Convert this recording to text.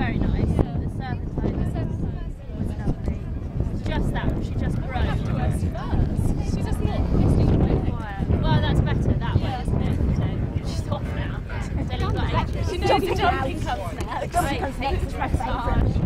very nice. Yeah. The serpentine was lovely. Just that, she just broke. She just not listening to Quiet. Well, that's better that yeah. way, isn't it? So she's off now. Then you've got ages. She knows the jumping comes next. Jumping comes next. Dressage.